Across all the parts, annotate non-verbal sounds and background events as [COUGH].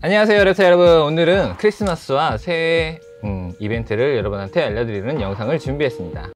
안녕하세요 랩터 여러분. 오늘은 크리스마스와 새해 음, 이벤트를 여러분한테 알려드리는 영상을 준비했습니다.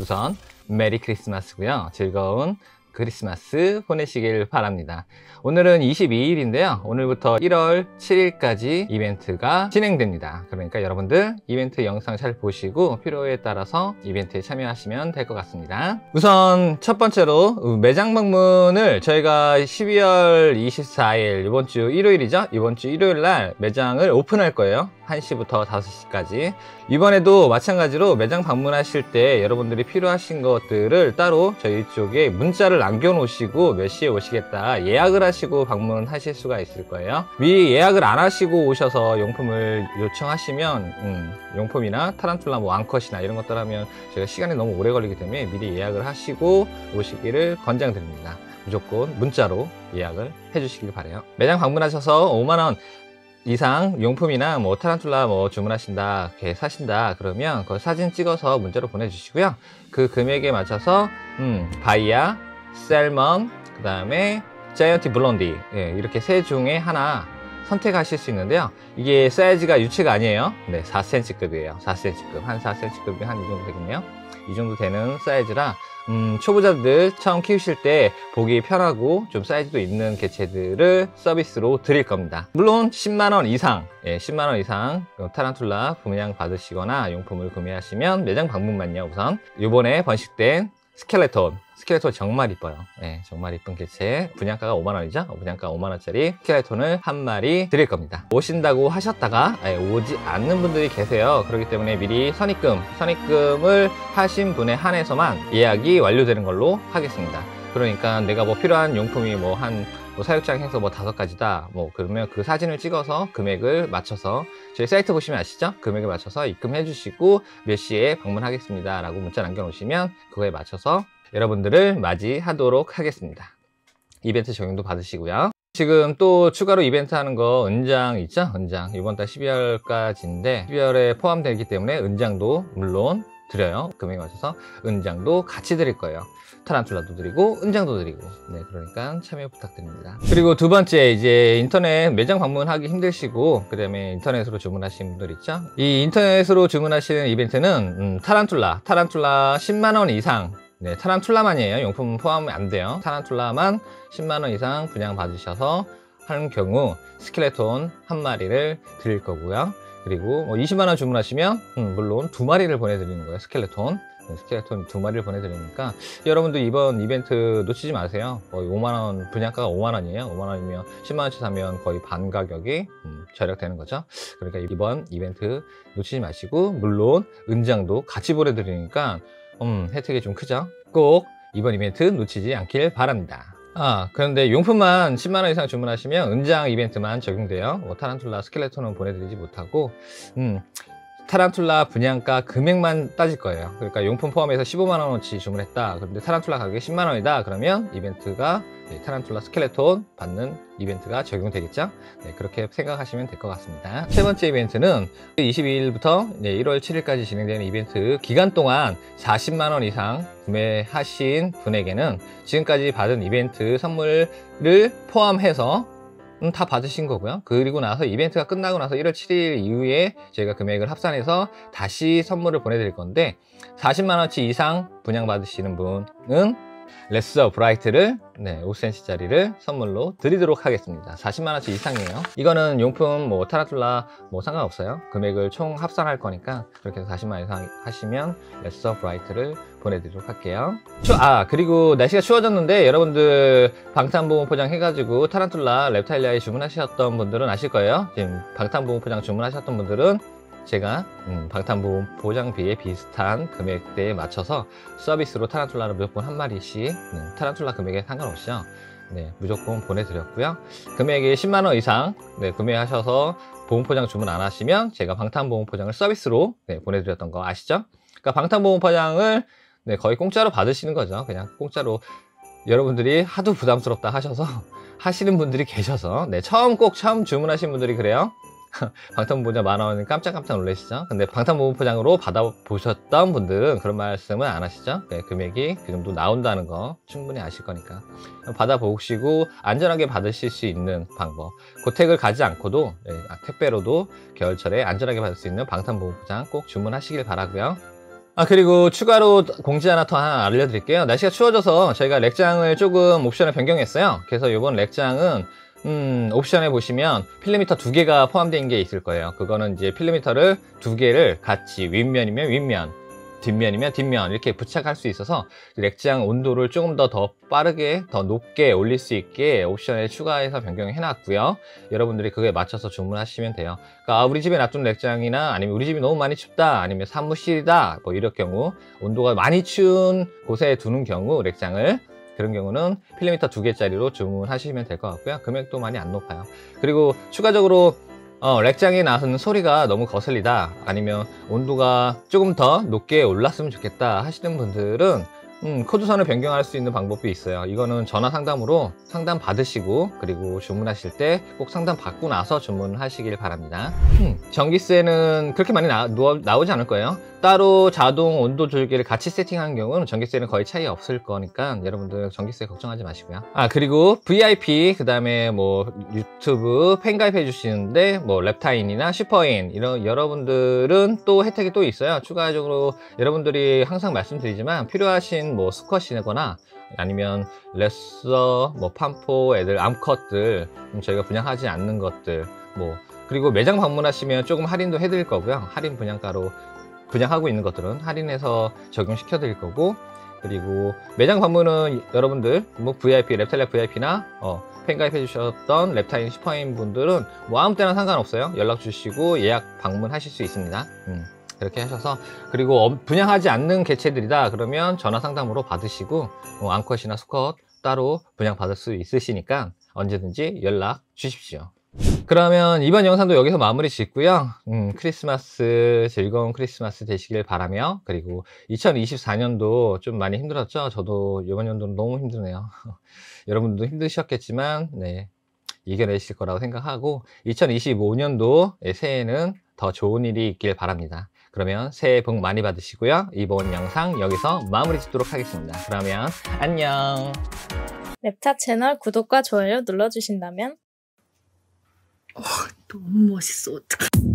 우선 메리 크리스마스고요. 즐거운 크리스마스 보내시길 바랍니다. 오늘은 22일인데요. 오늘부터 1월 7일까지 이벤트가 진행됩니다. 그러니까 여러분들 이벤트 영상 잘 보시고 필요에 따라서 이벤트에 참여하시면 될 것 같습니다. 우선 첫 번째로 매장 방문을 저희가 12월 24일 이번 주 일요일이죠. 이번 주 일요일 날 매장을 오픈할 거예요. 1시부터 5시까지. 이번에도 마찬가지로 매장 방문하실 때 여러분들이 필요하신 것들을 따로 저희 쪽에 문자를 남겨 놓으시고 몇 시에 오시겠다 예약을 하시고 방문하실 수가 있을 거예요. 미리 예약을 안 하시고 오셔서 용품을 요청하시면 음, 용품이나 타란툴라 뭐 왕컷이나 이런 것들 하면 제가 시간이 너무 오래 걸리기 때문에 미리 예약을 하시고 오시기를 권장드립니다. 무조건 문자로 예약을 해주시길 바래요. 매장 방문하셔서 5만원 이상 용품이나 뭐 타란툴라 뭐 주문하신다 이렇게 사신다 그러면 그 사진 찍어서 문자로 보내주시고요. 그 금액에 맞춰서 음, 바이아, 셀먼 그 다음에 자이언티 블론디 예, 이렇게 세 중에 하나 선택하실 수 있는데요. 이게 사이즈가 유치가 아니에요. 네 4cm급이에요. 4cm급. 한 4cm급이 한 이 정도 되겠네요. 이 정도 되는 사이즈라 음, 초보자들 처음 키우실 때 보기 편하고 좀 사이즈도 있는 개체들을 서비스로 드릴 겁니다. 물론 10만원 이상 예, 10만원 이상 타란툴라 분양 받으시거나 용품을 구매하시면 매장 방문만요 우선. 이번에 번식된 스켈레톤. 스켈레톤 정말 이뻐요. 네, 정말 이쁜 개체 분양가가 5만원이죠? 분양가 5만원짜리 스켈레톤을 한 마리 드릴 겁니다. 오신다고 하셨다가 네, 오지 않는 분들이 계세요. 그렇기 때문에 미리 선입금 선입금을 하신 분에 한해서만 예약이 완료되는 걸로 하겠습니다. 그러니까 내가 뭐 필요한 용품이 뭐한 뭐 사육장 해서 뭐 다섯 가지다 뭐 그러면 그 사진을 찍어서 금액을 맞춰서 저희 사이트 보시면 아시죠? 금액을 맞춰서 입금해 주시고 몇 시에 방문하겠습니다 라고 문자 남겨 놓으시면 그거에 맞춰서 여러분들을 맞이하도록 하겠습니다 이벤트 적용도 받으시고요 지금 또 추가로 이벤트 하는 거 은장 있죠? 은장 이번 달 12월까지인데 12월에 포함되기 때문에 은장도 물론 드려요. 금액에 맞춰서 은장도 같이 드릴 거예요. 타란툴라도 드리고 은장도 드리고. 네 그러니까 참여 부탁드립니다. 그리고 두 번째 이제 인터넷 매장 방문하기 힘드시고 그 다음에 인터넷으로 주문하시는 분들 있죠? 이 인터넷으로 주문하시는 이벤트는 음, 타란툴라. 타란툴라 10만원 이상. 네, 타란툴라만이에요. 용품 포함이 안 돼요. 타란툴라만 10만원 이상 분양 받으셔서 하는 경우 스켈레톤 한 마리를 드릴 거고요 그리고 20만원 뭐 주문하시면 음, 물론 두 마리를 보내드리는 거예요 스켈레톤. 네, 스켈레톤 두 마리를 보내드리니까. 여러분들 이번 이벤트 놓치지 마세요. 거의 5만원 분양가가 5만원이에요. 5만원이면 10만원치 사면 거의 반 가격이 음, 절약되는 거죠. 그러니까 이번 이벤트 놓치지 마시고 물론 은장도 같이 보내드리니까 음, 혜택이 좀 크죠? 꼭 이번 이벤트 놓치지 않길 바랍니다 아 그런데 용품만 10만원 이상 주문하시면 은장 이벤트만 적용돼요. 뭐 타란툴라 스켈레톤은 보내드리지 못하고 음, 타란툴라 분양가 금액만 따질 거예요. 그러니까 용품 포함해서 15만원어치 주문했다. 그런데 타란툴라 가격이 10만원이다. 그러면 이벤트가 네, 타란툴라 스켈레톤 받는 이벤트가 적용되겠죠? 네, 그렇게 생각하시면 될 것 같습니다. 세 번째 이벤트는 22일부터 네, 1월 7일까지 진행되는 이벤트 기간 동안 40만원 이상 구매하신 분에게는 지금까지 받은 이벤트 선물을 포함해서 음, 다 받으신 거고요. 그리고 나서 이벤트가 끝나고 나서 1월 7일 이후에 저희가 금액을 합산해서 다시 선물을 보내드릴 건데 40만원치 이상 분양 받으시는 분은 레서 브라이트를 네, 5cm짜리를 선물로 드리도록 하겠습니다. 40만원치 이상이에요. 이거는 용품 뭐 타라툴라 뭐 상관없어요. 금액을 총 합산할 거니까 그렇게 해서 40만원 이상 하시면 레서 브라이트를 보내드리도록 할게요. 추, 아 그리고 날씨가 추워졌는데 여러분들 방탄보호 포장 해가지고 타란툴라 랩타일리아에 주문하셨던 분들은 아실 거예요. 지금 방탄보호 포장 주문하셨던 분들은 제가 음, 방탄보험 보장비에 비슷한 금액대에 맞춰서 서비스로 타란툴라를 무조건 한 마리씩 음, 타란툴라 금액에 상관없이요. 네, 무조건 보내드렸고요. 금액이 10만 원 이상 네, 구매하셔서 보험 포장 주문 안 하시면 제가 방탄보험 포장을 서비스로 네, 보내드렸던 거 아시죠? 그러니까 방탄보험 포장을 네, 거의 공짜로 받으시는 거죠. 그냥 공짜로 여러분들이 하도 부담스럽다 하셔서 [LAUGHS] 하시는 분들이 계셔서 네, 처음 꼭 처음 주문하신 분들이 그래요 방탄보장 만 원은 깜짝깜짝 놀라시죠? 근데 방탄보장으로 받아보셨던 분들은 그런 말씀은 안 하시죠? 네, 금액이 그 정도 나온다는 거 충분히 아실 거니까. 받아보시고 안전하게 받으실 수 있는 방법. 고택을 가지 않고도 네, 택배로도 겨울철에 안전하게 받을 수 있는 방탄보호포장 꼭 주문하시길 바라고요. 아 그리고 추가로 공지 하나 더 하나 알려드릴게요. 날씨가 추워져서 저희가 렉장을 조금 옵션을 변경했어요. 그래서 이번 렉장은 음, 옵션에 보시면 필름미터 두 개가 포함된 게 있을 거예요. 그거는 이제 필름미터를 두 개를 같이 윗면이면 윗면, 뒷면이면 뒷면 이렇게 부착할 수 있어서 렉장 온도를 조금 더 더 빠르게 더 높게 올릴 수 있게 옵션에 추가해서 변경해 놨고요 여러분들이 그거에 맞춰서 주문하시면 돼요 그러니까 아, 우리 집에 놔둔 렉장이나 아니면 우리 집이 너무 많이 춥다 아니면 사무실이다 뭐 이럴 경우 온도가 많이 추운 곳에 두는 경우 렉장을 그런 경우는 필름미터 두 개짜리로 주문하시면 될 것 같고요. 금액도 많이 안 높아요. 그리고 추가적으로 어, 렉장에 나서는 소리가 너무 거슬리다 아니면 온도가 조금 더 높게 올랐으면 좋겠다 하시는 분들은 음, 코드선을 변경할 수 있는 방법이 있어요. 이거는 전화 상담으로 상담 받으시고 그리고 주문하실 때 꼭 상담 받고 나서 주문하시길 바랍니다. 음, 전기세는 그렇게 많이 나, 나오지 않을 거예요 따로 자동 온도 조절기를 같이 세팅하는 경우는 전기세는 거의 차이 없을 거니까 여러분들 전기세 걱정하지 마시고요. 아 그리고 VIP 그 다음에 뭐 유튜브 팬 가입해 주시는데 뭐 랩타인이나 슈퍼인 이런 여러분들은 또 혜택이 또 있어요. 추가적으로 여러분들이 항상 말씀드리지만 필요하신 뭐 스쿼시거나 아니면 레서 뭐 판포 애들 암컷들 저희가 분양하지 않는 것들 뭐 그리고 매장 방문하시면 조금 할인도 해드릴 거고요. 할인 분양가로 분양하고 있는 것들은 할인해서 적용시켜 드릴 거고 그리고 매장 방문은 여러분들 뭐 VIP, 랩텔랩 VIP나 어, 팬가입해 주셨던 랩타인 슈퍼인 분들은 뭐 아무 때나 상관없어요. 연락 주시고 예약 방문하실 수 있습니다. 음, 그렇게 하셔서. 그리고 분양하지 않는 개체들이다 그러면 전화 상담으로 받으시고 뭐 앙컷이나 수컷 따로 분양 받을 수 있으시니까 언제든지 연락 주십시오 그러면 이번 영상도 여기서 마무리 짓고요. 음, 크리스마스 즐거운 크리스마스 되시길 바라며 그리고 2024년도 좀 많이 힘들었죠? 저도 이번 연도는 너무 힘드네요. [LAUGHS] 여러분도 힘드셨겠지만 네 이겨내실 거라고 생각하고 2025년도 새해에는 더 좋은 일이 있길 바랍니다. 그러면 새해 복 많이 받으시고요. 이번 영상 여기서 마무리 짓도록 하겠습니다. 그러면 안녕! 랩차 채널 구독과 좋아요 눌러주신다면 어, 너무 멋있어. 어떡해.